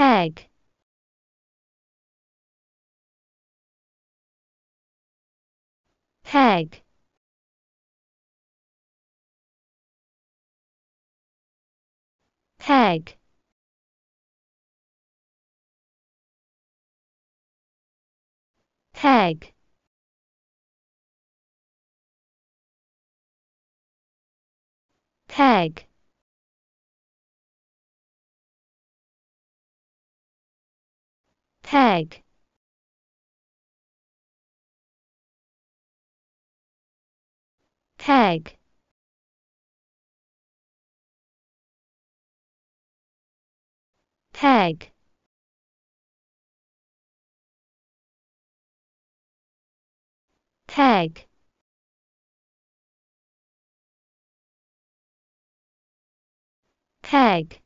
Peg Peg Peg Peg Peg Peg Peg Peg Peg Peg